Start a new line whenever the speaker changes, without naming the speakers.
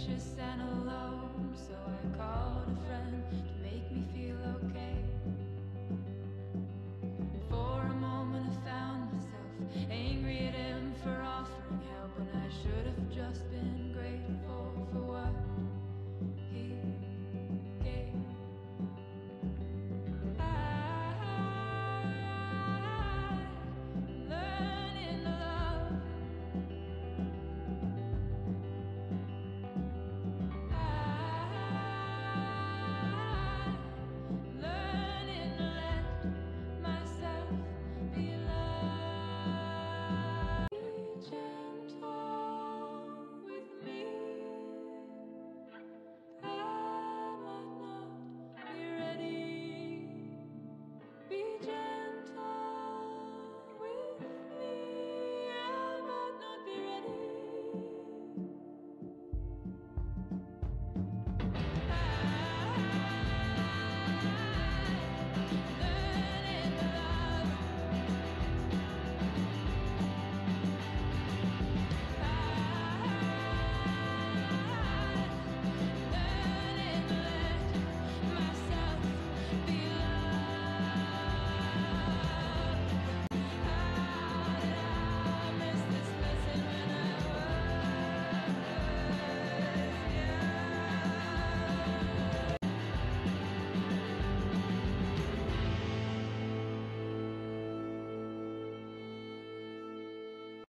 anxious and